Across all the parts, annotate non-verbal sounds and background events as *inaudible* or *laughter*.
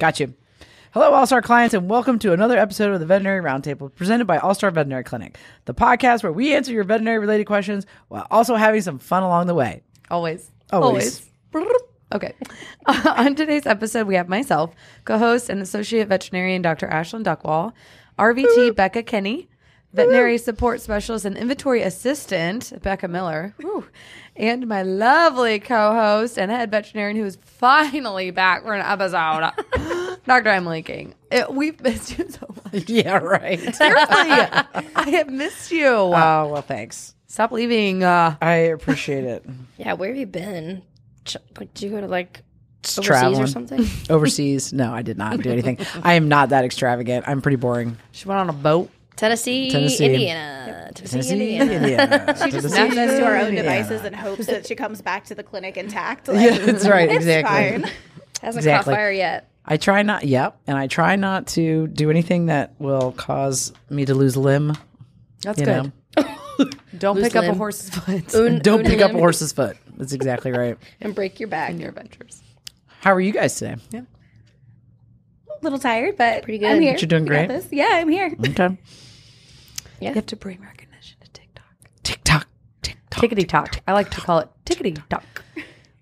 Got you. Hello, All Star clients, and welcome to another episode of the Veterinary Roundtable presented by All Star Veterinary Clinic, the podcast where we answer your veterinary related questions while also having some fun along the way. Always. Always. *laughs* Okay. *laughs* on today's episode, we have myself, co host and associate veterinarian Dr. Ashlyn Duckwall, RVT Becca Kenny, veterinary support specialist and inventory assistant Becca Miller, Woo. and my lovely co host and head veterinarian who is finally back for an episode, *laughs* Dr. Emily King. It, we've missed you so much. *laughs* yeah, right. Seriously, *laughs* I have missed you. Oh, well, thanks. Stop leaving. Uh, I appreciate it. *laughs* Yeah, where have you been? Ch- like, Did you go to like Just overseas traveling. or something? Overseas? No, I did not do anything. I am not that extravagant. I'm pretty boring. she went on a boat. Tennessee, Tennessee. Indiana. Tennessee, Tennessee, Indiana. Indiana. She just Tennessee, leaves us to our own Indiana. devices and hopes that she comes back to the clinic intact. Yeah, Like, that's right. Exactly. fine. Hasn't Exactly. caught fire yet. I try not. Yep, and I try not to do anything that will cause me to lose a limb. That's You good. *laughs* Don't Loose pick up a limb. horse's foot *laughs* Un- don't pick up a un- horse's foot. That's exactly right. *laughs* and break your back. in your adventures. How are you guys today? Yeah. A little tired, but Pretty good. I'm here. But you're doing We got great. this. Yeah, I'm here. Okay. You have to bring recognition to TikTok. TikTok. TikTok. Tickety tock. I like to call it tickety tock.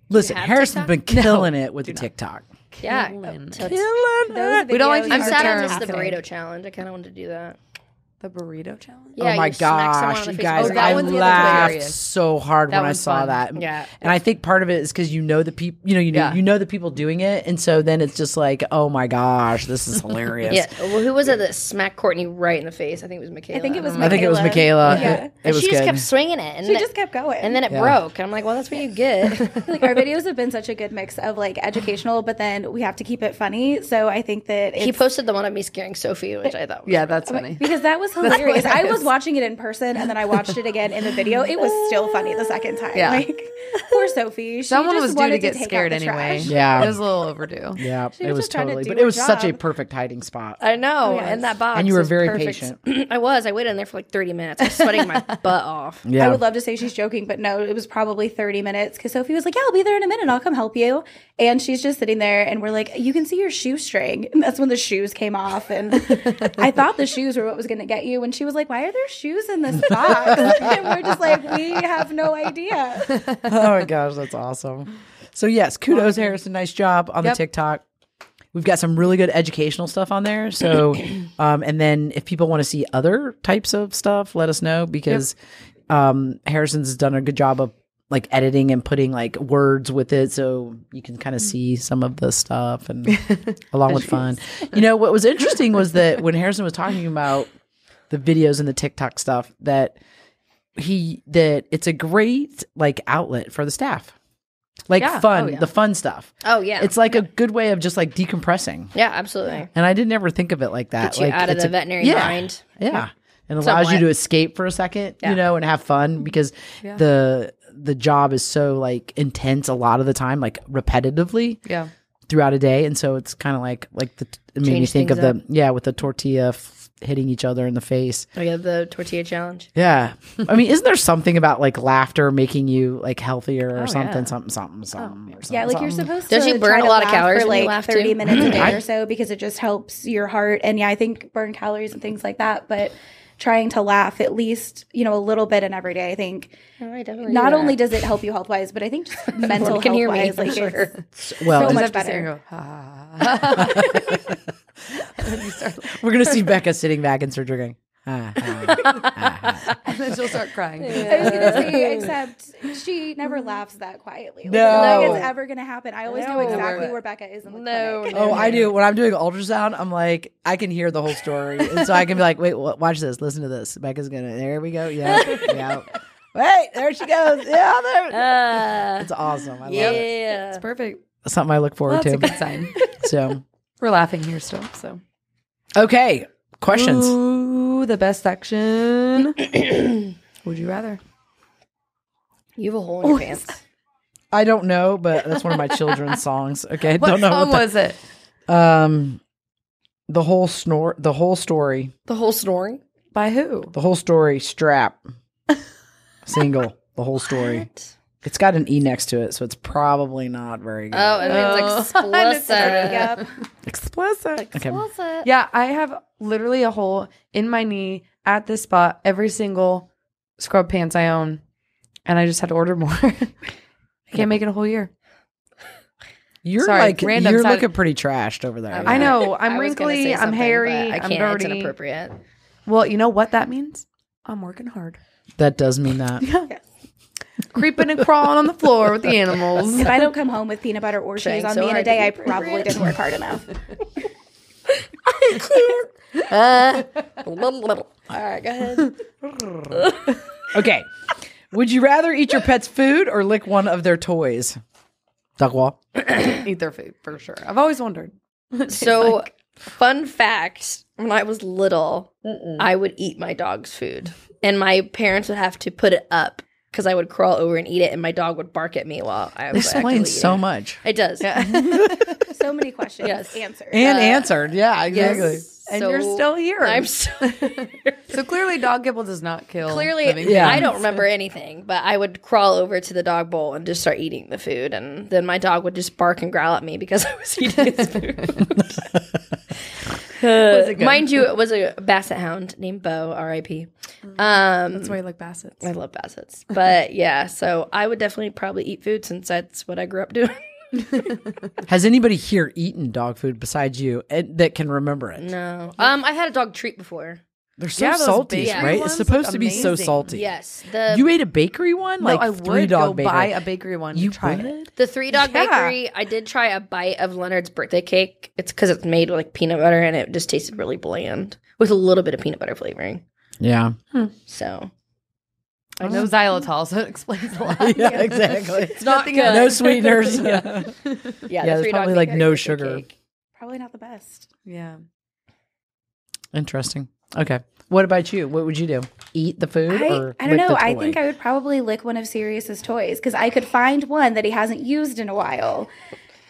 Listen, have Harrison's been No, killing it with the TikTok. Yeah. Killing so it. it's- We don't like to videos I'm use the sad term. I missed the burrito challenge. I kind of wanted to do that. The burrito challenge. Yeah, oh my you smack someone gosh, you guys! Oh, a that I laughed so hard That when I saw fun. that. Yeah. and I think part of it is because you know the people, you know, you know, Yeah. you know the people doing it, and so then it's just like, oh my gosh, this is hilarious. Yeah. Well, who was it that smacked Courtney right in the face? I think it was Michaela. I think it was I think it was Michaela. Michaela. Yeah. It, it And was she just good. kept swinging it, and She then- just kept going. and then it Yeah. broke. And I'm like, well, that's what you get. *laughs* *laughs* like our videos have been such a good mix of like educational, but then we have to keep it funny. So I think that he posted the one of me scaring Sophie, which I thought. Was Yeah, that's funny. because that was hilarious. I was watching it in person and then I watched it again in the video. It was still funny the second time. Yeah. Like poor Sophie. She Someone just was due wanted to get take out scared the anyway. trash. Yeah. It was a little overdue. yeah, She it was was just trying to totally, do but it her was such a perfect hiding spot. I know, yes. and that box. And you were very perfect. *clears throat* I was. I waited in there for like 30 minutes. I was sweating my *laughs* butt off. Yeah, I would love to say she's joking, but no, it was probably 30 minutes because Sophie was like, Yeah, I'll be there in a minute. I'll come help you. And she's just sitting there, and we're like, You can see your shoestring. And that's when the shoes came off. And *laughs* I thought the shoes were what was going to get you. And she was like, Why are there shoes in this box? *laughs* and we're just like, We have no idea. *laughs* oh my gosh, that's awesome. So yes, kudos, Harrison. Nice job on Yep. the TikTok. We've got some really good educational stuff on there. So, *clears throat* um, and then if people want to see other types of stuff, let us know because um, Harrison's done a good job of like editing and putting like words with it, so you can kind of see some of the stuff and *laughs* along with fun. You know what was interesting was that when Harrison was talking about the videos and the TikTok stuff that he that it's a great like outlet for the staff. Like Yeah. Oh, fun, Oh, yeah. the fun stuff. Oh yeah, It's like a good way of just like decompressing. yeah, absolutely. And I didn't ever think of it like that. Get you like out of the a- veterinary yeah, mind. Yeah. And allows you to escape for a second, Yeah. you know, and have fun because the the job is so like intense a lot of the time, like repetitively Yeah. throughout a day. And so it's kind of like like the it made me think of the yeah, with the tortilla f- hitting each other in the face. Oh yeah, the tortilla challenge. Yeah. I mean, isn't there something about like laughter making you like healthier or Oh, something, yeah. something, something, something, or something? Yeah, like you're supposed Does to you burn try a lot of calories for like laugh, 30 too? minutes a day I- or so because it just helps your heart. And yeah, I think burn calories and things like that, but trying to laugh at least, you know, a little bit in every day, I think Oh, I definitely not do only does it help you health wise, but I think just mental can health hear me, wise, like sure. well, so it's- much Have to sit better. *laughs* we're gonna see Becca sitting back and Sergio going, ah, ah. and then she'll start crying. I was gonna say, *laughs* except she never laughs that quietly. Like, No. I it's ever gonna happen. I always know No. exactly where Becca is in the No, clinic. no. Oh, I do. When I'm doing ultrasound, I'm like, I can hear the whole story, and so I can be like, "Wait, wa- watch this. Listen to this." Becca's gonna. There we go. Yeah, *laughs* yeah. Wait, there she goes. Yeah, there. Uh, It's awesome. I love it. yeah. It's perfect. That's something I look Well, forward that's a to. good sign. So, We're laughing here still. So okay, questions. Ooh, the best section. *clears throat* Would you rather? You have a hole in your pants. I don't know, but that's one of my children's songs. Okay, What don't know song what was it? um the whole snore, the whole story, The whole story By who? the whole story. Strap single, the whole story. What? It's got an E next to it, so it's probably not very good. Oh, oh *laughs* it means explicit. Yep. *laughs* explicit. Okay. Explicit. Yeah, I have literally a hole in my knee at this spot every single scrub pants I own, and I just had to order more. *laughs* I can't make it a whole year. You're Sorry, like random you're side- looking pretty trashed over there. I know. I'm I wrinkly, I'm something, hairy, but I I'm can't. It's inappropriate. Well, you know what that means? I'm working hard, That does mean that. Creeping and crawling on the floor with the animals. If I don't come home with peanut butter or Trying cheese on so me in a day, I probably didn't work hard enough. Uh, all right, go ahead. *laughs* Okay. Would you rather eat your pet's food or lick one of their toys? Duckwall. *clears throat* Eat their food for sure. I've always wondered. *laughs* So, fun fact: when I was little, I would eat my dog's food, and my parents would have to put it up because I would crawl over and eat it, and my dog would bark at me while I was This actively explains so eating. much. It does. *laughs* So many questions Yes. answered. And Uh, answered. Yeah, exactly. Yes. And So, you're still here. I'm still *laughs* Here. so clearly, dog kibble does not kill. clearly. Yeah. I don't remember anything, but I would crawl over to the dog bowl and just start eating the food, and then my dog would just bark and growl at me because *laughs* I was eating his food. It good? mind you, it was a *laughs* basset hound named Bo, R.I.P. Um, That's why I like bassets. I love bassets, but *laughs* yeah, so I would definitely probably eat food since that's what I grew up doing. *laughs* Has anybody here eaten dog food besides you and, that can remember it? No, um, I've had a dog treat before. They're so Yeah, salty, bakery right? ones It's supposed look to be so salty. Yes, the You ate a bakery one? No, like I three would dog go bakery. buy a bakery one. you to try would? it. The three dog Yeah. bakery, I did try a bite of Leonard's birthday cake. It's because it's made with like peanut butter and it just tasted really bland with a little bit of peanut butter flavoring. Yeah. Hmm. So I know xylitol, so it explains a lot. *laughs* yeah, exactly. it's not good. No sweeteners. *laughs* yeah, Yeah, the there's probably, like, no sugar. cake. Probably not the best. yeah. Interesting. Okay. What about you? What would you do? Eat the food I, or I don't lick know. the I think I would probably lick one of Sirius's toys because I could find one that he hasn't used in a while.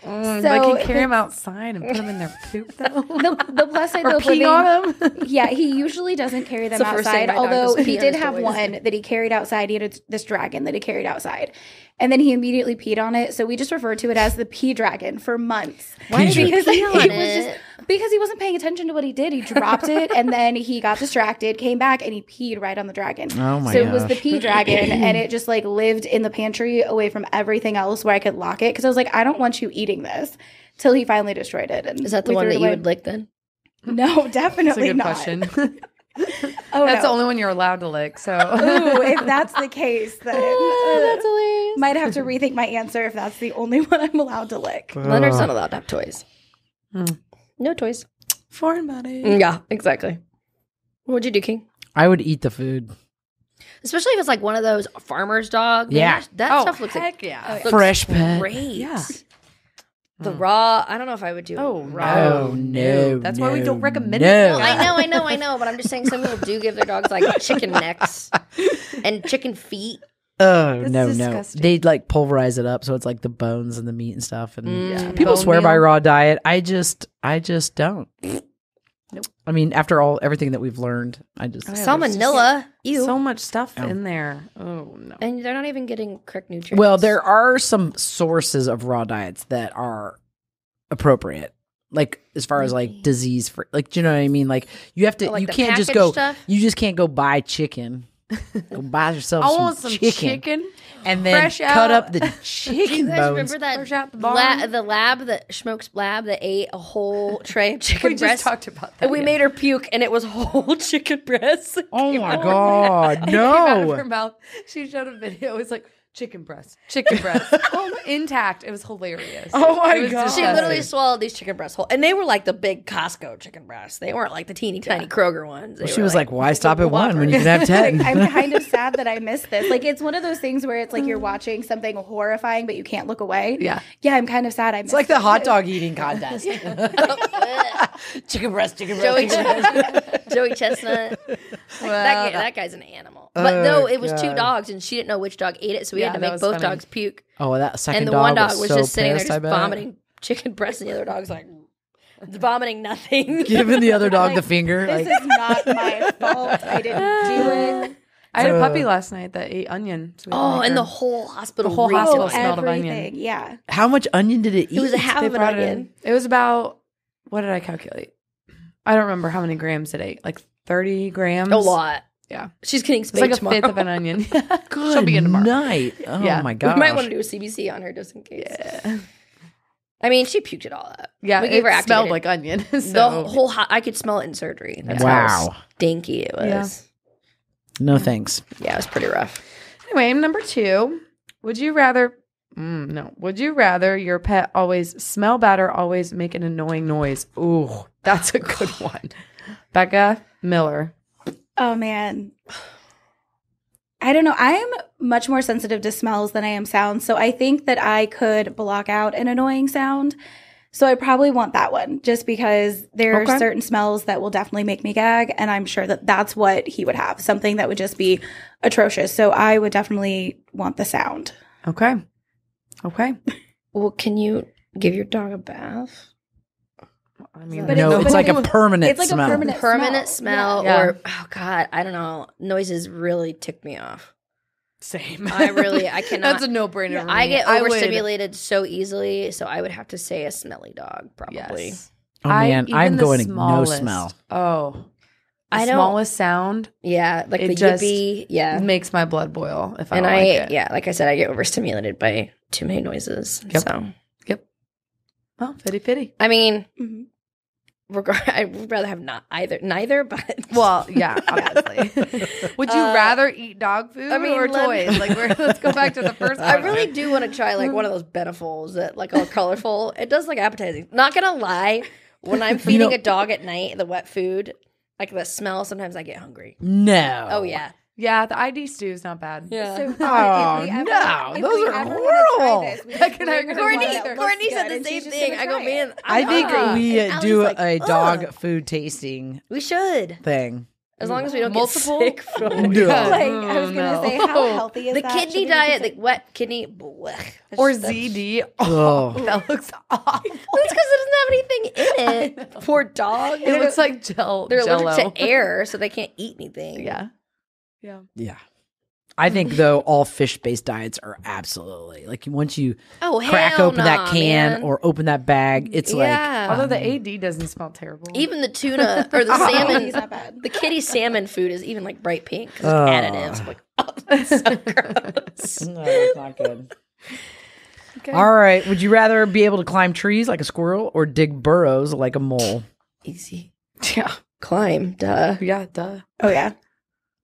Mm, So but can carry them outside and put them in their poop though. *laughs* The, the plus side *laughs* though, pee on them. *laughs* yeah, he usually doesn't carry them the first thing outside. my dog does Although he did have toys. one that he carried outside. He had a, this dragon that he carried outside, and then he immediately peed on it. So we just referred to it as the pee dragon for months. Why did he pee he on was it? just because he wasn't paying attention to what he did. He dropped it, *laughs* and then he got distracted, came back, and he peed right on the dragon. Oh my So it was the gosh. pee dragon, and it just like lived in the pantry away from everything else where I could lock it because I was like, I don't want you eating this. Till he finally destroyed it. And Is that the we one threw it that you away. would lick then? No, *laughs* That's a definitely good not. question. *laughs* Oh, That's the only one you're allowed to lick. So Ooh, if *laughs* that's the case, then Oh, that's uh, hilarious. might have to rethink my answer if that's the only *laughs* one I'm allowed to lick. Leonard's not allowed to have toys. Hmm. No toys. foreign body. Yeah, exactly. What would you do, King? I would eat the food. Especially if it's like one of those farmer's dog. Man, Yeah. that- that Oh, stuff looks like yeah. looks Fresh pet. Great. Yeah. The raw. I don't know if I would do. Oh, raw. Oh, no. That's why we don't recommend no. it. I know, I know, I know, but I'm just saying some people do give their dogs like chicken necks *laughs* and chicken feet. Oh That's no, disgusting. no! They'd like pulverize it up so it's like the bones and the meat and stuff. And Mm. people Bone swear by raw diet. I just, I just don't. *laughs* Nope. I mean, after all everything that we've learned, I just Oh, yeah, there's Salmonella. Ew. So much stuff in there. Oh no. and they're not even getting correct nutrients. Well, there are some sources of raw diets that are appropriate. Like as far as like disease free, like do you know what I mean? Like you have to, Oh, like you can't just go, stuff? you just can't go buy chicken. Go buy yourself I some, want some chicken, chicken. and then fresh cut out. up the Do *laughs* you chicken guys bones. remember that Fresh out the la- the lab that smokes lab that ate a whole *laughs* tray of chicken We just talked about that. and we yeah. made her puke, and it was whole *laughs* chicken breasts. Oh my god, No, out of her mouth. She showed a video. It was like chicken breast, chicken breast, *laughs* intact. It was hilarious. Oh my It was God. She literally swallowed these chicken breasts whole, and they were like the big Costco chicken breasts. They weren't like the teeny tiny Kroger ones. They She was like, "Why stop at one when you can have ten? *laughs* I'm kind of *laughs* sad that I missed this. Like it's one of those things where it's like you're watching something horrifying, but you can't look away. Yeah. yeah. I'm kind of sad. I missed It's like the hot dog eating contest. chicken breast, chicken breast, Joey, chicken breast. Joey Chestnut. that, guy, that guy's an animal. But Oh, no, it was two God. dogs, and she didn't know which dog ate it, so we Yeah, had to that make was both funny. dogs puke. Oh, that second And the dog one dog was, was so just sitting there pissed, I just bet. vomiting chicken breast, and the other dog's like *laughs* vomiting nothing. *laughs* giving the other dog the finger. This Like, is not *laughs* my fault. I didn't do it. I had a puppy last night that ate onion. so we had to Oh, make and the whole hospital. The whole reeked hospital of smelled of onion. everything. Yeah. How much onion did it eat? It was a half they of an brought it onion. in. It was about what did I calculate? I don't remember how many grams it ate. Like thirty grams. A lot. Yeah. She's getting It's spayed like a tomorrow. fifth of an onion. Good *laughs* She'll be in tomorrow. night. Oh Yeah. my We god. might want to do a CBC on her just in case. Yeah. I mean, she puked it all up. Yeah, we it gave her smelled activated. like onion. *laughs* So. the whole. Ho- I could smell it in surgery. That's Wow. how stinky it was. Yeah. No thanks. Yeah, it was pretty rough. Anyway, number two. Would you rather? Mm, no. Would you rather your pet always smell bad or always make an annoying noise? Ooh, that's a good *sighs* one. Becca Miller. Oh man. I don't know. I'm much more sensitive to smells than I am sounds. So I think that I could block out an annoying sound. So I probably want that one just because there Okay. are certain smells that will definitely make me gag. And I'm sure that that's what he would have something that would just be atrocious. So I would definitely want the sound. Okay. Okay. Well, can you give your dog a bath? I mean, But no, it's- it's like a it's- permanent it's like a smell. permanent- Permanent smell. smell, Yeah. or oh god, I don't know. Noises really tick me off. same. I really, I *laughs* cannot. That's a no-brainer. for I me. get would- overstimulated so easily, so I would have to say a smelly dog, probably. Yes. Oh man, I'm the going no smallest- smell. Oh, the I don't- smallest sound Yeah, like It the just yippee. Yeah, makes my blood boil if I and don't I, like it. yeah, like I said, I get overstimulated by too many noises. So, yep. So, Oh, pity pity. I mean, Mhm. Regard, *laughs* I would rather have not either, neither, but *laughs* Well, yeah, obviously. *laughs* Would you Uh, rather eat dog food I mean, or toys? Like, we're, let's go back to the first. I really do want to try like one of those benefuls that like all colorful. It does look appetizing. Not gonna lie, when I'm feeding know- a dog at night, the wet food, like the smell, sometimes I get hungry. No. Oh yeah, Yeah, the ID stew is not bad. yeah. So, *laughs* Oh, if we ever- no, if those we are ever wanna try horrible. this, we That just can bring happen her to one my Courtney, that mother. looks Courtney said the same thing. I go, man. I think uh, we uh, do like, a "Ugh." dog food tasting We should, thing. as long as we don't Multiple? get sick from No. Yeah. Like I was gonna no. say, how healthy is the that? kidney diet, just- the wet kidney. blech. Or ZD. *laughs* Oh. that looks awful. That's because it doesn't have anything in *laughs* it. Poor dog. It looks like gel. they're Jello. allergic to air, so they can't eat anything. Yeah. Yeah. Yeah. I hmm. think though all fish-based diets are absolutely like once you Oh, crack hell open that can man. or open that bag, mm, it's Yeah. like Although the mm. AD doesn't smell terrible. even the tuna or the *laughs* oh, salmon. not bad. The kitty salmon food is even like bright pink because Oh. additives. I'm like, oh, *laughs* that's so gross. *laughs* no, that's not good. All right. Would you rather be able to climb trees like a squirrel or dig burrows like a mole? Easy. yeah. Climb, duh. Yeah, duh. Oh yeah,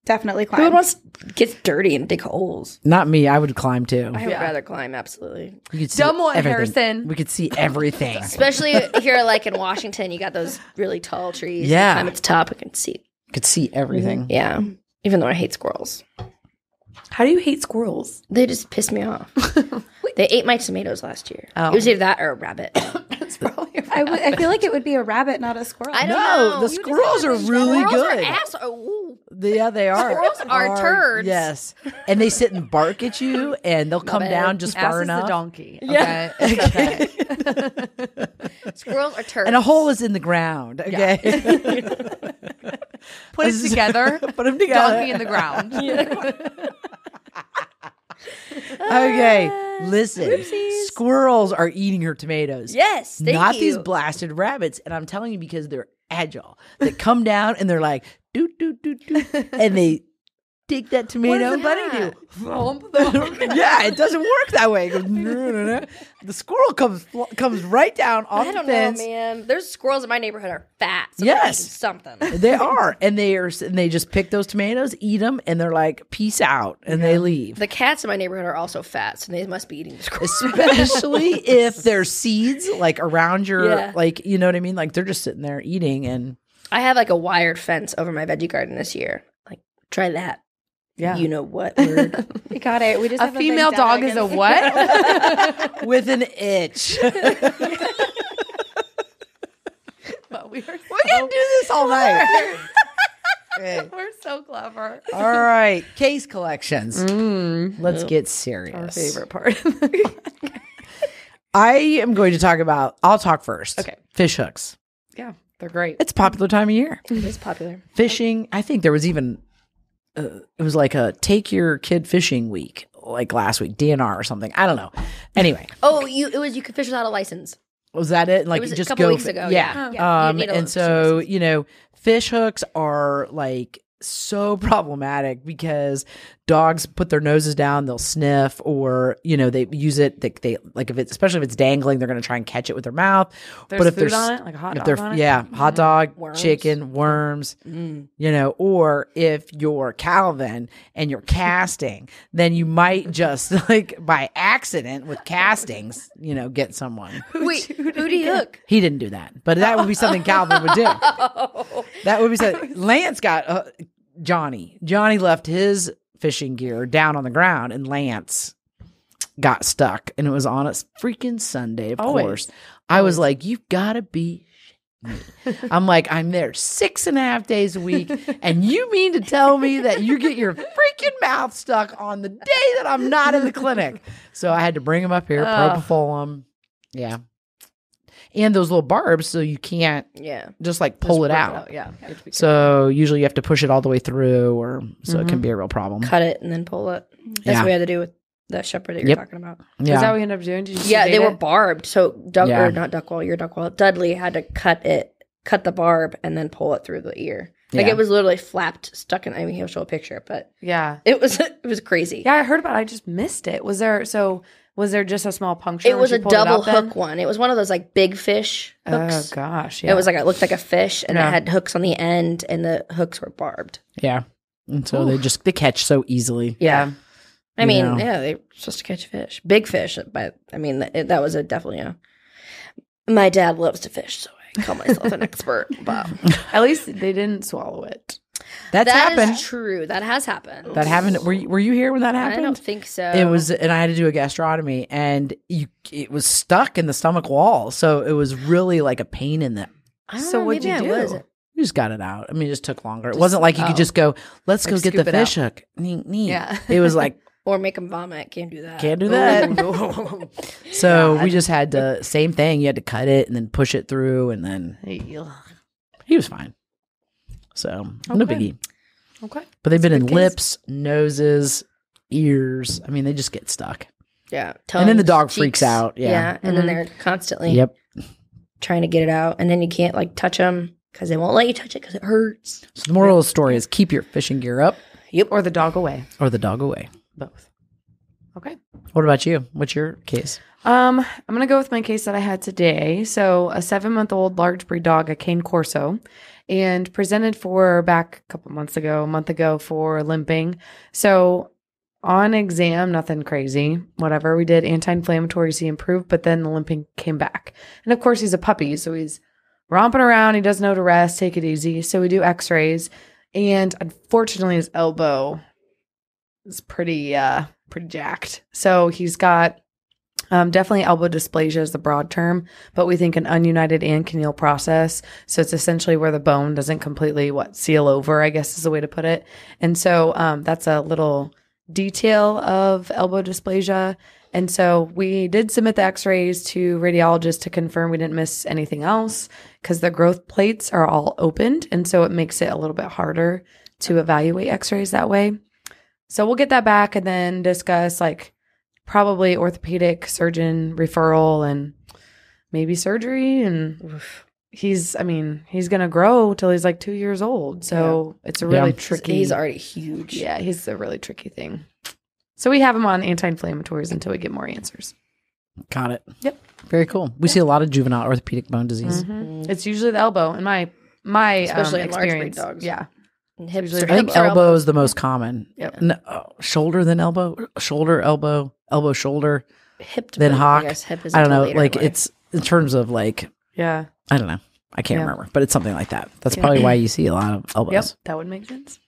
definitely Who climb. would want to get dirty and dig holes? Not me. I would climb too. I would Yeah. rather climb, absolutely. You could see Dumb one, everything. Harrison. We could see everything. *laughs* Especially here, like in Washington, you got those really tall trees. Yeah. You climb at the top, I can see. could see everything. Mm-hmm. Yeah. Even though I hate squirrels, How do you hate squirrels? they just piss me off. *laughs* they ate my tomatoes last year. Oh. It was either that or a rabbit. *coughs* It's probably I, would- I feel like it would be a rabbit, not a squirrel. I don't No, know. the squirrels are really squirrels good. Are ass- oh, Yeah, they are. Squirrels are turds. Yes, and they sit and bark at you, and they'll come bad. down just Ass far is the enough. donkey. *laughs* Yeah. Okay. It's *laughs* okay. *laughs* squirrels are turds. And a hole is in the ground. Okay, Put it together. put them together. Donkey in the ground. Okay, ah, listen. Squirrels are eating her tomatoes. Yes, thank not you. these blasted rabbits. And I'm telling you because they're agile. They come down and they're like doot doot doot doot, and they *laughs* dig that What tomato. does the bunny do? *laughs* Yeah, it doesn't work that way. *laughs* The squirrel comes comes right down off I don't know, fence. man. There's squirrels in my neighborhood are fat. So Yes. something. *laughs* They are, and they are, and they just pick those tomatoes, eat them, and they're like, "Peace out," and they leave. The cats in my neighborhood are also fat, so they must be eating the squirrels. Especially if there's seeds like around your, Yeah. like you know what I mean. Like they're just sitting there eating, and I have like a wired fence over my veggie garden this year. Like, try that. Yeah. You know what *laughs* word? We got it. We just a have big female dog is a what? *laughs* *laughs* with an itch. we But we are can do this all night. Okay. We're so clever. All right, case collections. Mm, Let's get serious. our favorite part. I am going to talk about. I'll talk first. Okay. fish hooks. yeah, they're great. It's a popular time of year. it is popular. Fishing. I think there was even uh, it was like a take your kid fishing week, like last week, DNR or something. I don't know. Anyway, *laughs* Oh, you it was you could fish without a license. was that it? Like was a just couple go weeks ago, Yeah. yeah. Yeah, Um, and so you know, fish hooks are like so problematic because dogs put their noses down, they'll sniff, or you know they use it. They, they like if it's especially if it's dangling, they're going to try and catch it with their mouth. There's but if there's on it, like a hot if dog they're on it? yeah, hot dog, Worms. chicken, worms, Mm. you know, or if you're Calvin and you're casting, then you might just *laughs* like by accident with castings, you know, get someone. Wait, who do you hook? He didn't do that, but that would be something *laughs* Calvin would do. Oh, *laughs* That would be something. Lance got uh, Johnny. Johnny left his fishing gear down on the ground, and Lance got stuck, and it was on a freaking Sunday. Of Always. course, I was like, "You've got to be." shitting me." I'm like, I'm there six and a half days a week, and you mean to tell me that you get your freaking mouth stuck on the day that I'm not in the clinic? So I had to bring him up here, propofol him, yeah, and those little barbs, so you can't yeah. just like pull Just it work out. Yeah. you have to be So usually you have to push it all the way through, or so it can mm-hmm. be a real problem. Cut it and then pull it. That's Yeah. what we had to do with that shepherd that you're Yep. talking about. Is Yeah, that what we ended up doing? Did you Yeah, they sedate were barbed. So Duck Yeah. or not Duckwall, your Duckwall. Dudley had to cut it, cut the barb, and then pull it through the ear. Like Yeah. it was literally flapped, stuck in. I mean, he'll show a picture, but Yeah. *laughs* it was it was crazy. Yeah, I heard about it. I just missed it. Was there so was there just a small puncture? It was a double out then? hook one. It was one of those like big fish oh, hooks. Oh gosh. Yeah. It was like it looked like a fish, and Yeah. it had hooks on the end, and the hooks were barbed. yeah. And so they just they catch so easily. yeah. I You mean, know. yeah, they're supposed to catch fish, big fish. But I mean, it, that was a definitely a. My dad loves to fish, so I call myself an *laughs* expert. But At least they didn't swallow it. That's that happened. true. That has happened. that happened. Were you, were you here when that happened? I don't think so. It was, and I had to do a gastrotomy, and you it was stuck in the stomach wall, so it was really like a pain in the. I don't So know, what'd maybe you do? You just got it out. I mean, it just took longer. it wasn't like you oh. could just go, "Let's go get the it out. fish hook." Neat, neat. Yeah. It was like *laughs* Or make them vomit. Can't do that. Can't do that. *laughs* So we just had to same thing. You had to cut it and then push it through, and then he was fine. So no Okay. biggie. Okay. But they've been That's a in good case. lips, noses, ears. I mean, they just get stuck. Yeah. And then the tongues, dog freaks out, yeah. And then they're constantly Yep. trying to get it out, and then you can't like touch them because they won't let you touch it because it hurts. So the moral of the story is keep your fishing gear up Yep. Or the dog away. or the dog away. Both. Okay. What about you? What's your case? Um, I'm gonna go with my case that I had today. So, a seven-month-old large breed dog, a cane corso, and presented for back a couple months ago, a month ago for limping. So, on exam, nothing crazy. Whatever we did, anti-inflammatories, he improved, but then the limping came back. And of course, he's a puppy, so he's romping around. He doesn't know to rest. Take it easy. So we do X-rays, and unfortunately, his elbow is pretty, uh, pretty jacked. So he's got um, definitely elbow dysplasia is the broad term, but we think an ununited anconeal process. So it's essentially where the bone doesn't completely what seal over, I guess is the way to put it. And so um, that's a little detail of elbow dysplasia. And so we did submit the X-rays to radiologists to confirm we didn't miss anything else because the growth plates are all opened, and so it makes it a little bit harder to evaluate X-rays that way. So we'll get that back and then discuss like probably orthopedic surgeon referral and maybe surgery and he's i mean he's gonna grow till he's like two years old so it's a really Yeah. tricky He's already huge. yeah he's a really tricky thing so we have him on anti-inflammatories until we get more answers Got it. Yep. Very cool. We see a lot of juvenile orthopedic bone disease. Mhm. it's usually the elbow in my my Especially um, in large breed experience dogs. yeah And hips, Usually I think hips are elbow is the most common. Yep. No, oh, shoulder then elbow, shoulder elbow, elbow shoulder. hip to then boot, hock. I, hip is I don't know. Like it's in terms of like yeah I don't know. I can't Yeah. remember, but it's something like that. That's Yeah. probably why you *clears throat* see a lot of elbows. yep that would make sense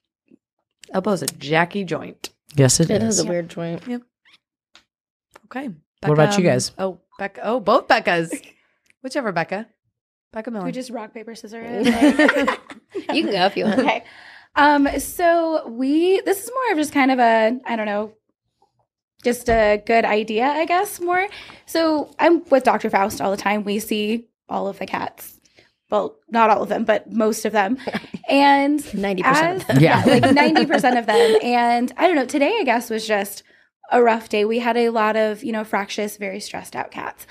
elbow's a jacky joint Yes, it it is. has a weird joint. Yep. Okay What about you um, guys? oh becca oh both beccas whichever becca becca miller We just rock paper scissors. *laughs* *laughs* You can go if you want. okay. Um, so we this is more of just kind of a I don't know, just a good idea, I guess, more. So I'm with Dr. Faust all the time. We see all of the cats. well, not all of them, but most of them. *laughs* And 90% as- of them. Yeah. *laughs* like 90% of them. And I don't know, today I guess was just a rough day. We had a lot of, you know, fractious, very stressed out cats.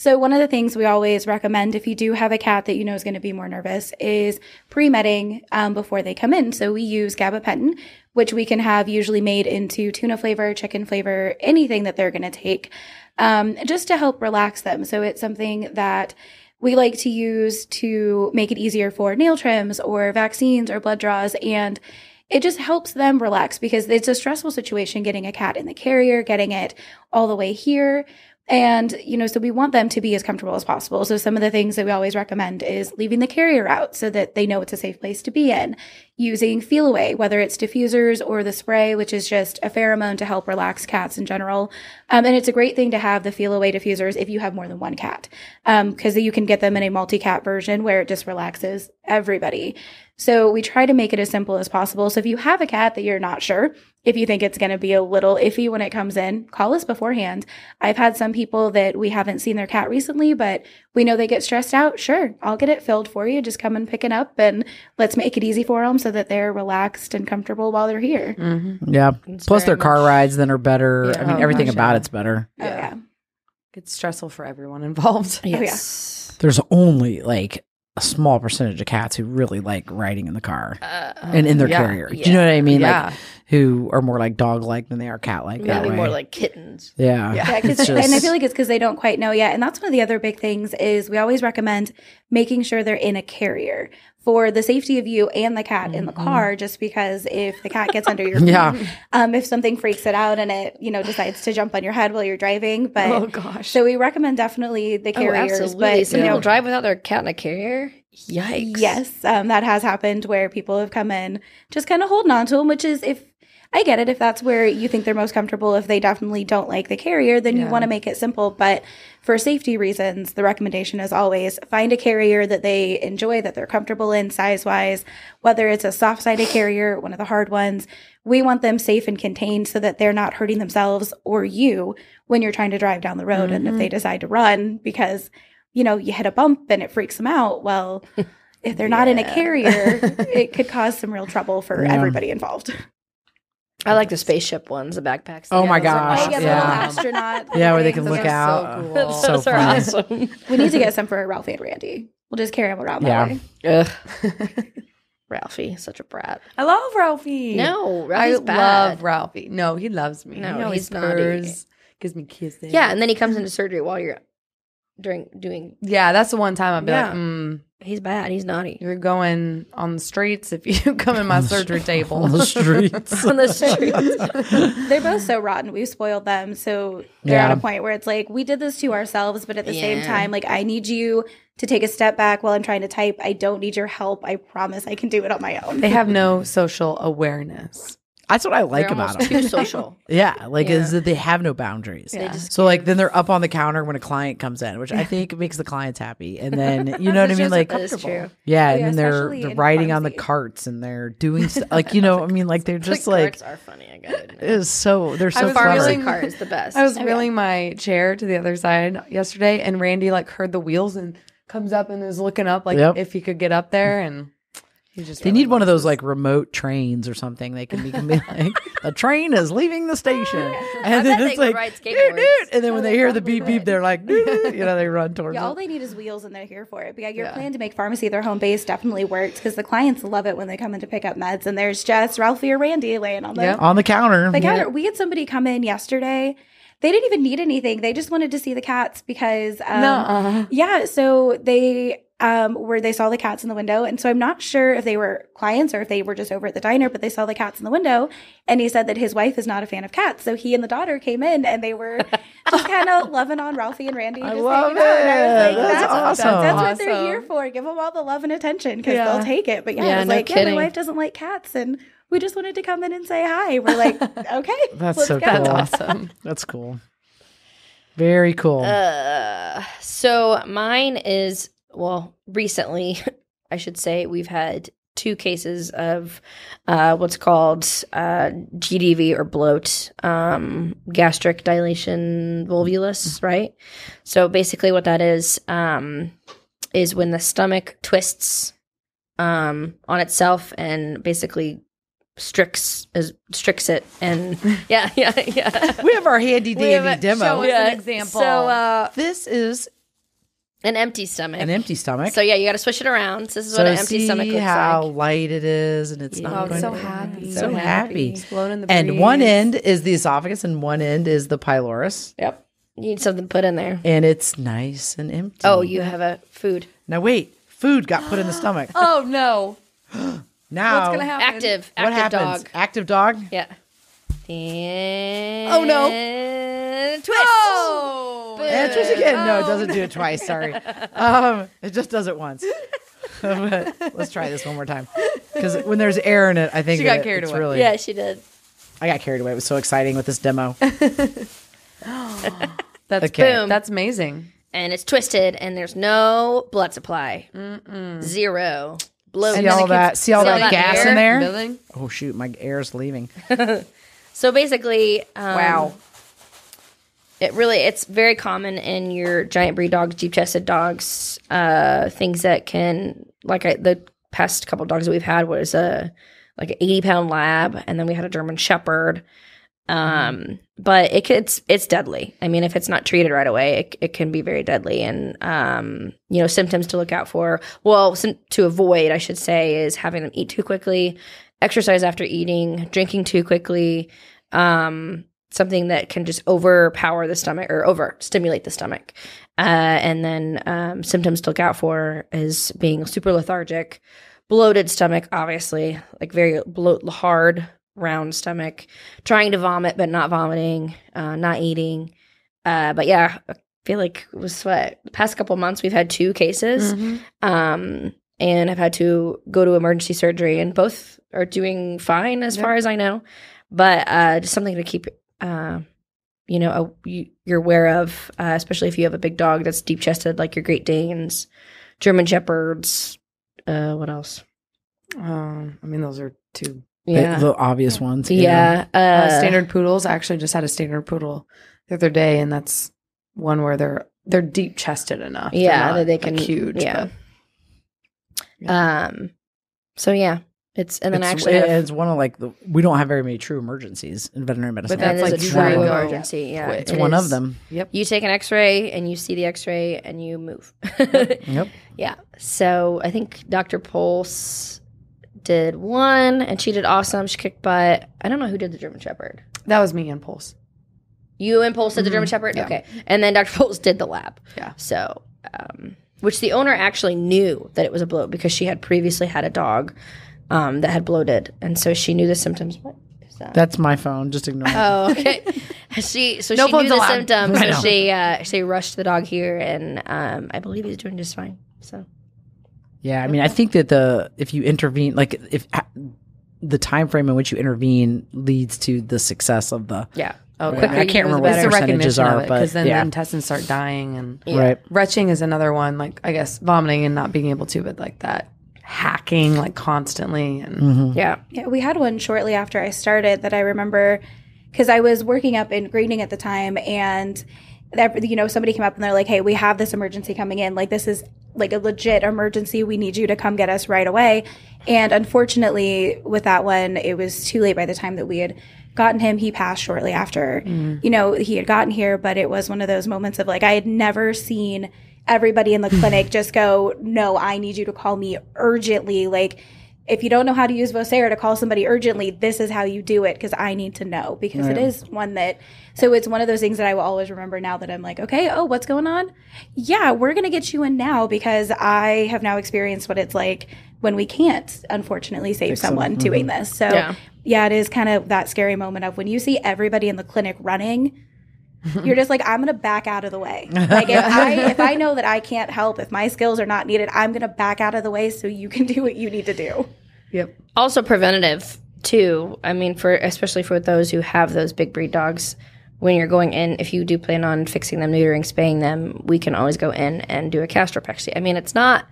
So one of the things we always recommend if you do have a cat that you know is going to be more nervous is pre-medding um, before they come in. So we use gabapentin, which we can have usually made into tuna flavor, chicken flavor, anything that they're going to take, um, just to help relax them. So it's something that we like to use to make it easier for nail trims or vaccines or blood draws and it just helps them relax because it's a stressful situation getting a cat in the carrier, getting it all the way here. And, you know, so we want them to be as comfortable as possible. So some of the things that we always recommend is leaving the carrier out so that they know it's a safe place to be in, using Feliway, whether it's diffusers or the spray, which is just a pheromone to help relax cats in general. Um, and it's a great thing to have the Feliway diffusers if you have more than one cat, because you can get them in a multi cat version where it just relaxes everybody. So we try to make it as simple as possible. So if you have a cat that you're not sure, if you think it's going to be a little iffy when it comes in, call us beforehand. I've had some people that we haven't seen their cat recently, but we know they get stressed out. Sure, I'll get it filled for you. Just come and pick it up and let's make it easy for them so that they're relaxed and comfortable while they're here. Mm-hmm. Yeah. It's Plus, their car much- rides then are better. I mean, Oh, everything gosh, about yeah. it's better. Oh, yeah. It's stressful for everyone involved. Yes. There's only like a small percentage of cats who really like riding in the car Uh, and in their yeah. carrier. Do you know what I mean? yeah. Like who are more like dog like than they are cat like. maybe more like kittens. yeah. Yeah. Yeah, 'cause- It's and I feel like it's because they don't quite know yet. And that's one of the other big things is we always recommend making sure they're in a carrier for the safety of you and the cat in the car. Just because if the cat gets under your *laughs* feet, Yeah. um, if something freaks it out and it you know decides to jump on your head while you're driving, but Oh gosh. so we recommend definitely the Oh, carriers. absolutely. but Some you know, drive without their cat in a carrier. Yikes. Yes, um, that has happened where people have come in just kind of holding on to them, which is if I get it, if that's where you think they're most comfortable, if they definitely don't like the carrier, then you want to make it simple. But for safety reasons, the recommendation is always find a carrier that they enjoy, that they're comfortable in size wise, whether it's a soft sided carrier, one of the hard ones. We want them safe and contained so that they're not hurting themselves or you when you're trying to drive down the road. And if they mm-hmm. decide to run because you know, you hit a bump and it freaks them out. Well, *laughs* if they're not in a carrier, *laughs* it could cause some real trouble for Yeah. everybody involved. I like the spaceship ones, the backpacks. Oh my those are gosh, Oh, yeah, yeah. astronaut. Yeah, where they can Those look out. so cool. *laughs* Those So are awesome. We need to get some for Ralphie and Randy. We'll just carry them around Yeah. Ugh. *laughs* Ralphie, such a brat. I love Ralphie. No, I bad. I love Ralphie. No, he loves me. No, he he's naughty. purrs, gives me kisses. Yeah, and then he comes into surgery while you're during doing. yeah. That's the one time I'd be Yeah. like, mm, He's bad. He's naughty. "You're going on the streets if you *laughs* come in my surgery table on the streets. *laughs* On the streets. *laughs* They're both so rotten. We've spoiled them. So they're Yeah. at a point where it's like, we did this to ourselves, but at the same time, like, I need you to take a step back while I'm trying to type. I don't need your help. I promise I can do it on my own. they have no social awareness. That's what I like They're about them. too *laughs* social. Yeah, like Yeah. is that they have no boundaries. Yeah. just So like then they're up on the counter when a client comes in, which I think makes the clients happy. And *laughs* then you know what I mean, like That is true. yeah, Oh, and then they're they're riding on the carts and they're doing st- like you know I mean like they're just the like carts are funny. I got it. it is so they're so was clever. Pharmacy car is the best. I was oh, yeah. wheeling my chair to the other side yesterday, and Randy like heard the wheels and comes up and is looking up like Yep. if he could get up there, and he just They need one of those like remote trains or something. They can be, can be *laughs* like the train is leaving the station, *laughs* and then it's like ride "Doot, doot," and then when they they hear the probably beep beep, they're like "Doot, doot," *laughs* you know they run towards Yeah, all they need is wheels and they're here for it. But yeah, your Yeah. plan to make pharmacy their home base definitely works because the clients love it when they come in to pick up meds and there's just Ralphie or Randy laying on the, Yep. on the counter. the Yeah. counter. We had somebody come in yesterday. They didn't even need anything. They just wanted to see the cats because um, yeah, so they um where they saw the cats in the window and so I'm not sure if they were clients or if they were just over at the diner but they saw the cats in the window and he said that his wife is not a fan of cats so he and the daughter came in and they were *laughs* just kind of loving on Ralphie and Randy I just love hanging out. And I was it. like, That's that's, awesome. that's what they're here for give them all the love and attention because Yeah. they'll take it but yeah, Yeah, I was no like yeah my wife doesn't like cats and we just wanted to come in and say hi we're like *laughs* okay That's let's so go. cool. That's awesome. *laughs* That's cool. Very cool. Uh, so mine is well, recently, *laughs* I should say, we've had two cases of uh, what's called uh, GDV or bloat, um, gastric dilation volvulus, right? So basically, what that is, um, is when the stomach twists um, on itself and basically stricks is stricks it and *laughs* yeah *laughs* yeah yeah We have our handy dandy demo. show us an example. so uh, This is an empty stomach an empty stomach. so yeah you got to switch it around so this is So what an empty see stomach looks how like light it is, and it's Yeah. not Oh, going so to- happy. so happy. Flown in the And breeze. one end is the esophagus, and one end is the pylorus, yep you need something put in there and it's nice and empty. oh you have a food now wait, food got put in the stomach. *gasps* Oh no! *gasps* Now What's gonna happen? active What active happens? dog Active dog. yeah and Oh, no. twist Oh, And twist again. No, it doesn't do it twice. Sorry. *laughs* Um, it just does it once. *laughs* But let's try this one more time. Because when there's air in it, I think She got that carried it's away. Really, yeah she did I got carried away. It was so exciting with this demo. *laughs* *gasps* That's Okay. Boom. That's amazing. and it's twisted and there's no blood supply zero blow See all that? See all See all that that gas air? in there? Building. Oh shoot, my air's leaving. So basically, um, Wow. It really it's very common in your giant breed dogs, deep chested dogs, uh, things that can like I, the past couple dogs that we've had was a like an eighty pound lab, and then we had a German Shepherd. Um, but it could, it's it's deadly. I mean, if it's not treated right away, it, it can be very deadly. And um, you know, symptoms to look out for. Well, to avoid, I should say, is having them eat too quickly, exercise after eating, drinking too quickly, um, something that can just overpower the stomach or over stimulate the stomach. Uh, and then um, symptoms to look out for is being super lethargic, bloated stomach, obviously, like very bloat, hard, round stomach, trying to vomit but not vomiting, uh, not eating. Uh, but yeah, I feel like it was what the past couple months we've had two cases um, and I've had to go to emergency surgery, and both are doing fine as far as I know. But uh, just something to keep, uh, you know, a, you, you're aware of, uh, especially if you have a big dog that's deep chested, like your Great Danes, German Shepherds. Uh, what else? Um, I mean, those are two Yeah, The, the obvious ones. yeah. Uh, uh, standard poodles. I actually just had a standard poodle the other day, and that's one where they're they're deep chested enough. Yeah, not, that they like, can huge. Yeah. but- Um. So yeah, it's and then it's, actually have- it's one of like the we don't have very many true emergencies in veterinary medicine. But that's like a true emergency. Yeah, quick. it's it one is. of them. Yep. You take an X-ray and you see the X-ray and you move. *laughs* Yep. Yeah. So I think Dr. Pulse did one and she did awesome. She kicked butt. I don't know who did the German Shepherd. That was me and Pulse. You and Pulse did the German Shepherd? Okay. And then Dr. Pulse did the lab. Yeah. So, um, which the owner actually knew that it was a bloat because she had previously had a dog um, that had bloated. And so she knew the symptoms. What is that? That's my phone. Just ignore it. Oh, okay. *laughs* she so No she knew the allowed. symptoms. *laughs* I So she uh, she rushed the dog here, and um, I believe he's doing just fine. So Yeah, I mean, I think that the if you intervene, like if the time frame in which you intervene leads to the success of the yeah, Oh, Right. I can't remember what the the percentages recognition are, of it but because then yeah. the intestines start dying and right. retching is another one. Like I guess vomiting and not being able to, but like that hacking like constantly and Mm-hmm. yeah, Yeah, we had one shortly after I started that I remember because I was working up in grading at the time, and that you know somebody came up and they're like, "Hey, we have this emergency coming in. Like this is like a legit emergency. We need you to come get us right away." And unfortunately, with that one, it was too late by the time that we had gotten him. He passed shortly after. You know, he had gotten here, but it was one of those moments of like I had never seen everybody in the *sighs* clinic just go, "No, I need you to call me urgently." Like if you don't know how to use Vocera to call somebody urgently, this is how you do it because I need to know because it is one that. So it's one of those things that I will always remember now that I'm like, okay, oh, what's going on? Yeah, we're gonna get you in now because I have now experienced what it's like when we can't, unfortunately, save someone doing mm-hmm. this. So Yeah. yeah, it is kind of that scary moment of when you see everybody in the clinic running. *laughs* You're just like I'm gonna back out of the way. Like if I if I know that I can't help, if my skills are not needed, I'm gonna back out of the way so you can *laughs* do what you need to do. yep. also preventative too. I mean, for especially for those who have those big breed dogs, when you're going in, if you do plan on fixing them, neutering, spaying them, we can always go in and do a gastropexy. I mean, it's not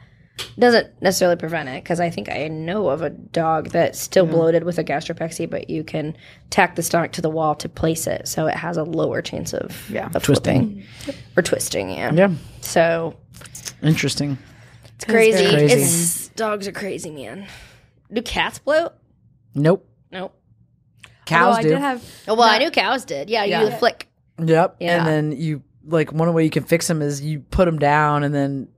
doesn't necessarily prevent it because I think I know of a dog that's still bloated with a gastropexy, but you can tack the stomach to the wall to place it, so it has a lower chance of Yeah. of Twisting. flipping or twisting. Yeah. Yeah, So interesting. It's crazy. Crazy. It's dogs are crazy, man. Do cats bloat? Nope. Nope. Cows Although I do. did have Oh, well, I knew cows did. Yeah, Yeah. you flick. Yep. Yeah. And then you like one way you can fix them is you put them down and then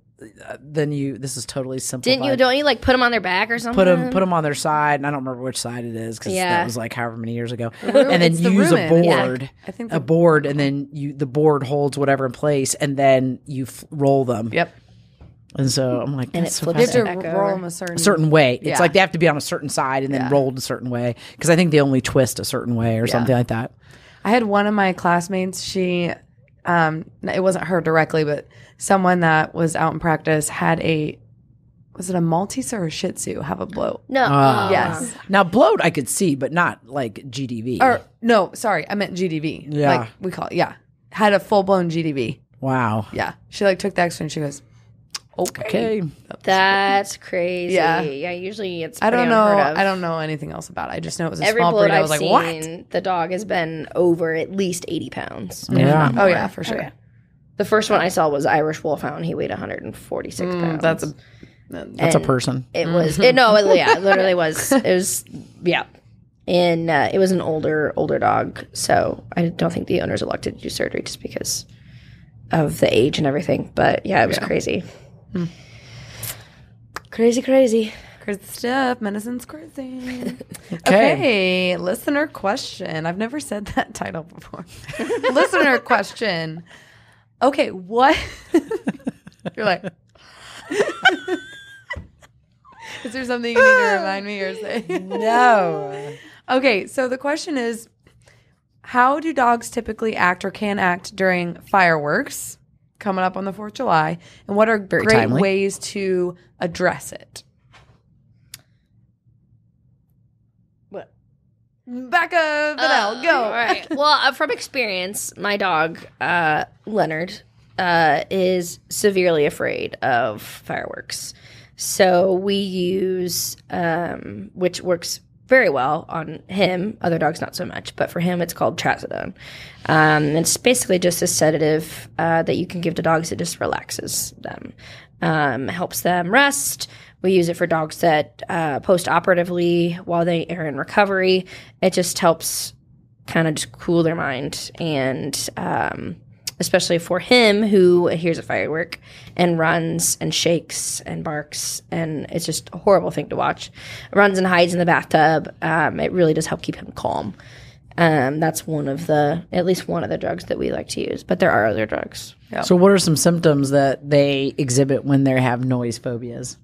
Uh, then you this is totally simplified. Didn't you? Don't you like put them on their back or something? put them put them on their side and I don't remember which side it is because Yeah. that was like however many years ago. room- and then it's the use a rumen. Yeah. board. I think a board and then you the board holds whatever in place and then you f- roll them. Yep. And so I'm like And that's it so flips You have to Back roll them a certain a certain way. It's Yeah. like they have to be on a certain side and then Yeah. rolled a certain way because I think they only twist a certain way or something like that. I had one of my classmates. She, um, it wasn't her directly, but someone that was out in practice had a, was it a Maltese or a Shih Tzu have a bloat? No. Uh, Yes. Now bloat I could see, but not like GDV. Or no, sorry, I meant GDV. Yeah. like we call it. Yeah, had a full blown GDV. wow. Yeah, she like took the X-ray and she goes, okay. Okay. That's crazy. Yeah. Yeah. Usually it's. I don't know. of. I don't know anything else about it. I just know it was a Every small bloat breed. I I've was like, seen, what? the dog has been over at least eighty pounds. Yeah. Oh yeah, for sure. yeah. The first one I saw was Irish Wolfhound. He weighed 146 pounds. Mm, that's a That's a person. It was it, no, it, yeah, it literally *laughs* was. It was yeah, and uh, it was an older older dog. So I don't think the owners elected to do surgery just because of the age and everything. But yeah, it was crazy. Hmm. Crazy, crazy. crazy stuff. Medicine's crazy. *laughs* Okay. Okay, listener question. I've never said that *laughs* title before. *laughs* listener question. Okay, what? You're like, is there something you need to remind me or say? No. okay, so the question is how do dogs typically act or can act during fireworks coming up on the 4th of July? And what are great timely. ways to address it? What? Becca Vanel, go. All right. *laughs* Well, uh, from experience, my dog uh, Leonard uh, is severely afraid of fireworks. So we use, um, which works very well on him. Other dogs not so much, but for him, it's called trazodone. Um, it's basically just a sedative uh, that you can give to dogs It just relaxes them, um, helps them rest. We use it for dogs that uh, post-operatively while they are in recovery. It just helps kind of just cool their mind and um, especially for him who hears a firework and runs and shakes and barks and it's just a horrible thing to watch runs and hides in the bathtub um, it really does help keep him calm um, that's one of the at least one of the drugs that we like to use but there are other drugs So what are some symptoms that they exhibit when they have noise phobias?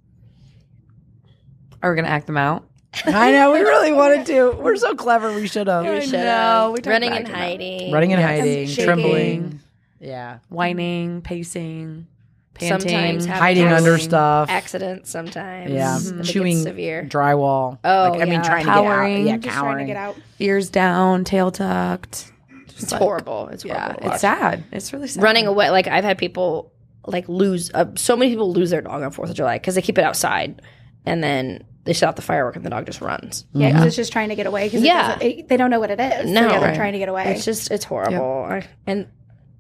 Are we going to act them out? I know we really *laughs* wanted to. We're so clever. We should have. No, we talked running and hiding Running and hiding, shaking. trembling. Yeah. Whining, pacing, panting. sometimes Hiding under stuff. accidents sometimes Yeah. if it gets Chewing severe drywall. Oh, like, I mean, yeah. trying Cowering. to get out. Yeah, Just trying to cowering. get out. ears down, tail tucked. it's horrible it's Yeah, horrible to watch. it's sad. It's really sad. running away. Like I've had people like lose. Uh, so many people lose their dog on Fourth of July because they keep it outside, and then they set off the firework, and the dog just runs. Yeah, because it's just trying to get away. Because Yeah. they don't know what it is. No. so yeah, they're Right. trying to get away. It's just it's horrible. I, and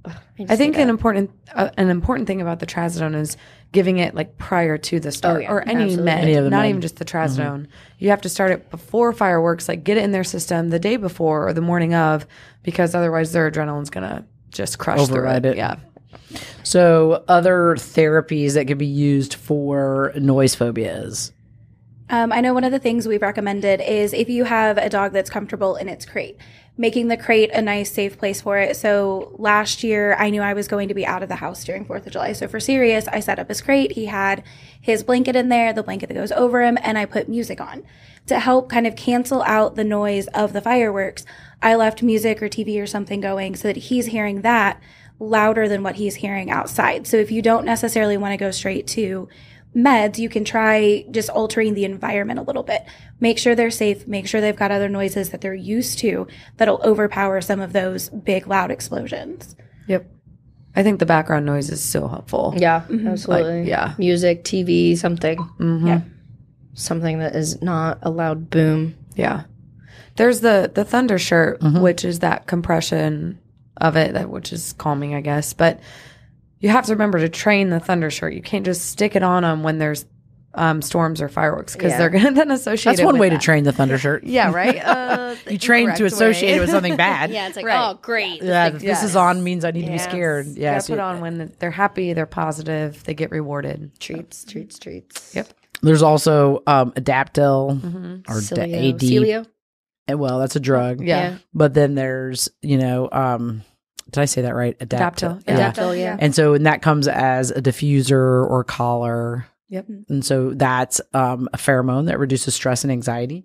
ugh, just I think an important uh, an important thing about the trazodone is giving it like prior to the start Oh, yeah, or any absolutely. med, Any not med. even just the trazodone. You have to start it before fireworks, like get it in their system the day before or the morning of, because otherwise their adrenaline's gonna just crush Override through it. Yeah, So other therapies that could be used for noise phobias. Um, I know one of the things we've recommended is if you have a dog that's comfortable in its crate, making the crate a nice, safe place for it. So last year, I knew I was going to be out of the house during 4th of July. So for Sirius, I set up his crate. He had his blanket in there, the blanket that goes over him, and I put music on to help kind of cancel out the noise of the fireworks. I left music or TV or something going so that he's hearing that louder than what he's hearing outside. So if you don't necessarily want to go straight to meds, you can try just altering the environment a little bit. Make sure they're safe, make sure they've got other noises that they're used to that'll overpower some of those big loud explosions. yep. I think the background noise is so helpful. yeah, absolutely. Like, yeah. music, TV, something, Mhm. Yeah. something that is not a loud boom. Yeah. There's the the thunder shirt, which is that compression of it, that which is calming, I guess. But you have to remember to train the thunder shirt. You can't just stick it on them when there's um, storms or fireworks because Yeah. they're going *laughs* to then associate. That's it one with way to train the thunder shirt. *laughs* Yeah, right. *laughs* Uh, You train to associate it with something bad. Yeah, it's like, Right. oh, great. Yeah, This if big- this is on means I need to be scared. You Yeah, gotta so put on when they're happy, they're positive, they get rewarded. treats, treats, treats. Yep. there's also um, Adaptil Mm-hmm. or Sileo. AD. Sileo? and Well, that's a drug. Yeah. But then there's, you know, um, did I say that right? Adaptil. Yeah. Adaptil, yeah. And so, and that comes as a diffuser or collar. Yep. And so that's um, a pheromone that reduces stress and anxiety.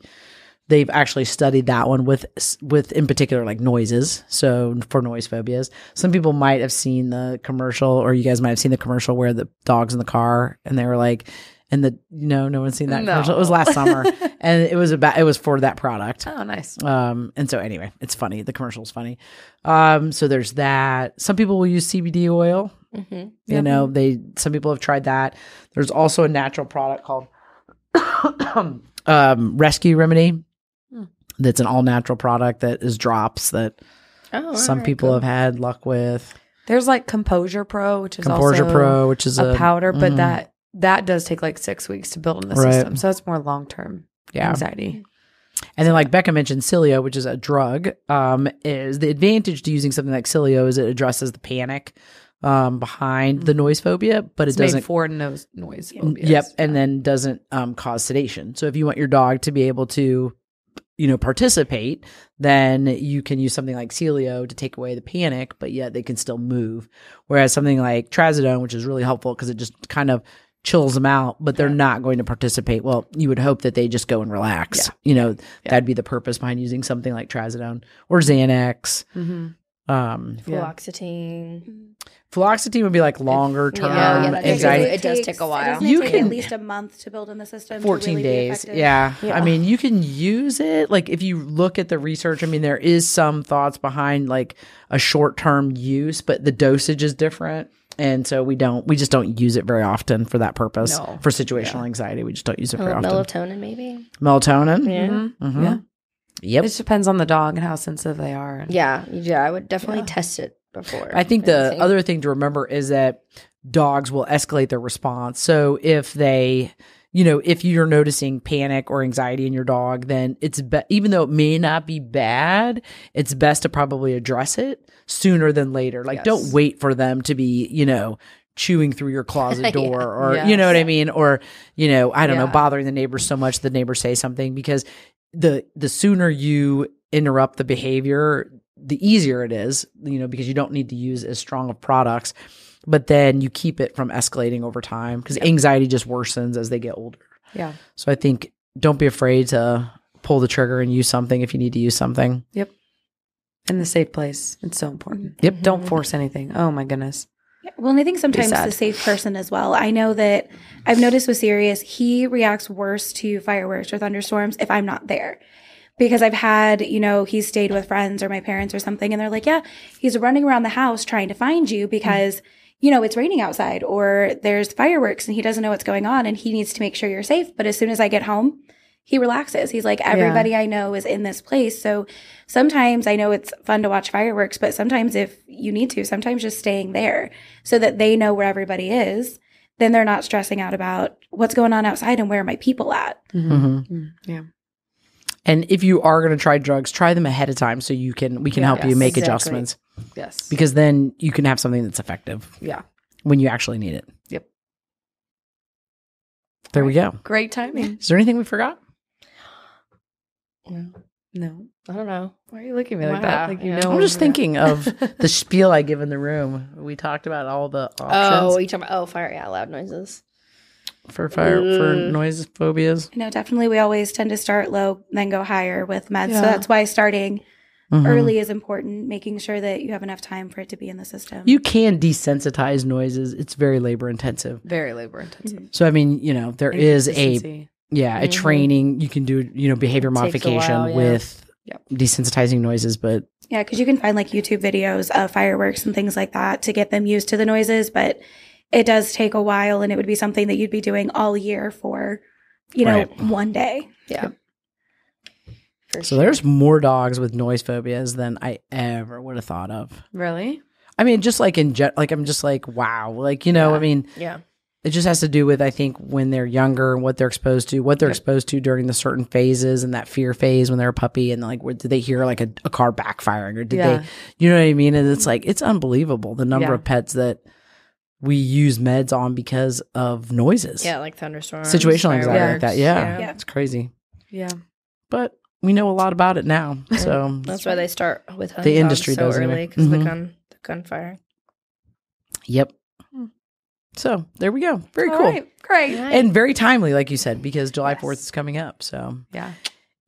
They've actually studied that one with, with in particular, like noises. So for noise phobias, some people might have seen the commercial, or you guys might have seen the commercial where the dogs in the car, and they were like, and the no, no one's seen that No. commercial. It was last summer, *laughs* and it was about it was for that product. Oh, nice. Um, and so anyway, it's funny. The commercial's funny. Um, so there's that. Some people will use CBD oil. hmm You know, they some people have tried that. There's also a natural product called *coughs* um, Rescue Remedy. Hmm. That's an all natural product that is drops that Oh, some alright, people cool. have had luck with. There's like Composure Pro, which is Composure Pro, which is a, a, powder, but mhm. that that does take like six weeks to build in the Right. system. So that's more long term yeah. anxiety. And then, like Becca mentioned, Sileo, which is a drug, um, is the advantage to using something like Sileo is it addresses the panic um, behind the noise phobia, but it It's made doesn't for no noise phobias. Yep, and then doesn't um, cause sedation. So if you want your dog to be able to, you know, participate, then you can use something like Sileo to take away the panic, but yet they can still move. Whereas something like Trazodone, which is really helpful because it just kind of chills them out, but they're not going to participate. Well, you would hope that they just go and relax. You know, that'd be the purpose behind using something like Trazodone or Xanax. hmm Um, Fluoxetine. fluoxetine would be like longer term Yeah, yeah, that takes- anxiety. it does take a while. Doesn't You it take can- at least a month to build in the system. to 14 really days. effective? Yeah. Yeah. I mean, you can use it. Like, if you look at the research, I mean, there is some thoughts behind like a short term use, but the dosage is different. And so we don't, we just don't use it very often for that purpose. No. For situational anxiety, we just don't use it very Oh, often. melatonin, maybe. Melatonin. Yeah. Mhm. Yeah. Yep. It just depends on the dog and how sensitive they are. Yeah, yeah. I would definitely Yeah. test it before. I think the anything. other thing to remember is that dogs will escalate their response. So if they, you know, if you're noticing panic or anxiety in your dog, then it's be- even though it may not be bad, it's best to probably address it sooner than later. Like Yes. don't wait for them to be, you know, chewing through your *laughs* closet door or Yes. you know what I mean or you know, I don't know, bothering the neighbors so much the neighbors say something because the the sooner you interrupt the behavior the easier it is you know because you don't need to use as strong of products but then you keep it from escalating over time because anxiety just worsens as they get older Yeah. so i think don't be afraid to pull the trigger and use something if you need to use something Yep. In the safe place. It's so important. Mm-hmm. Yep. Don't force anything. Oh my goodness. Well, and I think sometimes the safe person as well. I know that I've noticed with Sirius, he reacts worse to fireworks or thunderstorms if I'm not there. Because I've had, you know, he's stayed with friends or my parents or something, and they're like, yeah, he's running around the house trying to find you mm-hmm. because, you know, it's raining outside or there's fireworks and he doesn't know what's going on and he needs to make sure you're safe. But as soon as I get home, he relaxes. He's like, everybody I know is in this place. So sometimes I know it's fun to watch fireworks, but sometimes if you need to, sometimes just staying there so that they know where everybody is, then they're not stressing out about what's going on outside and where are my people at. hmm Mm, Yeah. And if you are going to try drugs try them ahead of time so you can we can help you make exactly. adjustments Yes. because then you can have something that's effective yeah. when you actually need it Yep. there we go Great timing. is there anything we forgot No, No. I don't know. Why are you looking at me like that? Like you yeah. know. I'm just yeah. thinking of *laughs* the spiel I give in the room. We talked about all the options. Oh, options you talking about oh fire? Yeah, loud noises. For fire for Mm. noise phobias. You know, definitely we always tend to start low, then go higher with meds. Yeah. So that's why starting Mhm. early is important, making sure that you have enough time for it to be in the system. You can desensitize noises. It's very labor intensive. very labor intensive. So I mean, you know, there is a yeah, a Mhm. training you can do, you know, behavior It modification while, yeah. with Yep. desensitizing noises, but Yeah, because you can find like YouTube videos of fireworks and things like that to get them used to the noises, but it does take a while and it would be something that you'd be doing all year for, you know, Right. one day. Yeah. For so sure. there's more dogs with noise phobias than I ever would have thought of. Really? I mean, just like in gen- like I'm just like wow, like you know, I mean, Yeah. it just has to do with I think when they're younger and what they're exposed to, what they're exposed to during the certain phases and that fear phase when they're a puppy, and like, what, did they hear like a, a car backfiring or did Yeah. they, you know what I mean? And it's like it's unbelievable the number Yeah. of pets that we use meds on because of noises, Yeah, like thunderstorms. situational anxiety like that. Yeah, Yeah. it's crazy, Yeah. but we know a lot about it now, so That's why they start with The the industry industry so does anyway. early because Mhm. the gun the gunfire. yep. Hmm. So there we go. Very All cool. right, Great. And very timely, like you said, because July Yes. 4th is coming up. So Yeah.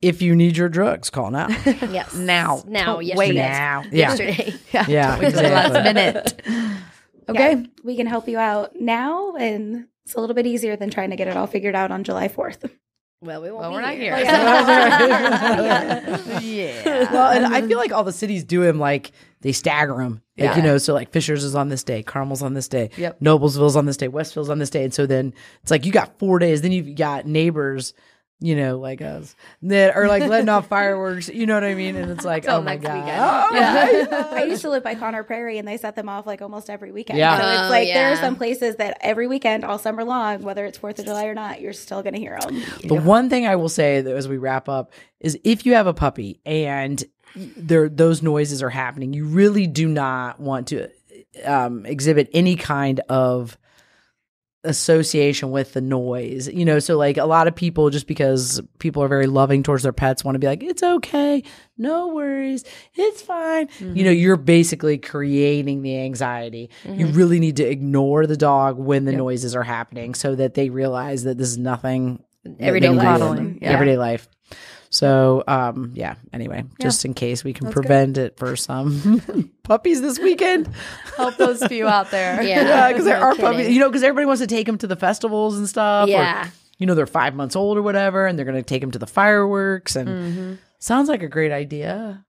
if you need your drugs, call now. *laughs* Yes. Now. Now. Don't Yesterday. wait. now. Yeah. Yesterday. Yeah. Yeah, Don't wait till the last exactly. *laughs* minute. Yeah, Okay. we can help you out now, and it's a little bit easier than trying to get it all figured out on July 4th. Well, we won't. Well, be we're not here. *laughs* *laughs* Yeah. yeah. Well, and I feel like all the cities do them like they stagger them. Like, Yeah. you know, so like Fishers is on this day, Carmel's on this day, Yep. Noblesville's on this day, Westfield's on this day. And so then it's like you got four days. Then you've got neighbors, you know, like us that are like letting off fireworks. You know what I mean? And it's like, Till oh my next God. weekend. Oh, Yeah. I used to live by Conner Prairie, and they set them off like almost every weekend. Yeah. So Oh, it's like there are some places that every weekend, all summer long, whether it's Fourth of July or not, you're still going to hear them. The one thing I will say that as we wrap up is if you have a puppy and there those noises are happening, you really do not want to um, exhibit any kind of association with the noise. You know, so like a lot of people just because people are very loving towards their pets want to be like it's okay, no worries, it's fine. You know, mm-hmm. you're basically creating the anxiety. You mm-hmm. really need to ignore the dog when the noises are happening so that they realize that this is nothing Everyday life. yeah. everyday life. So, um, yeah. Anyway, just in case we can prevent it for some *laughs* puppies this weekend. Help those few out there. *laughs* Yeah. Yeah, because there no are puppies. You know, because everybody wants to take them to the festivals and stuff. or, Yeah. you know, they're five months old or whatever, and they're going to take them to the fireworks. And Mm-hmm. sounds like a great idea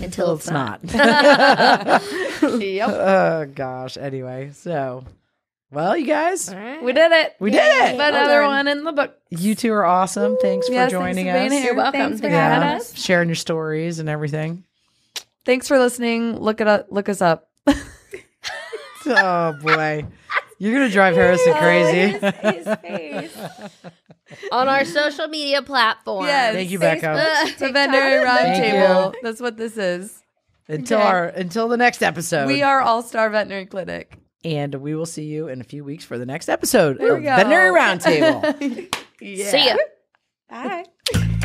Until until it's it's not. *laughs* Yep. oh gosh. Anyway, so well, you guys, All right. We did it. we did it. Another one in the book. You two are awesome. Thanks for Yes, thanks joining for being us. here. You're welcome. Thanks for Thanks having us. sharing your stories and everything. Thanks for listening. Look it up. Look us up. *laughs* Oh boy, you're gonna drive Harrison crazy. His face. *laughs* On our social media platform. Yes. Thank you, Becca. It's a veterinary roundtable. That's what this is. Until Okay. our until the next episode. We are All Star Veterinary Clinic. And we will see you in a few weeks for the next episode There of we go. Veterinary Roundtable. *laughs* Yeah. See ya. Bye. *laughs*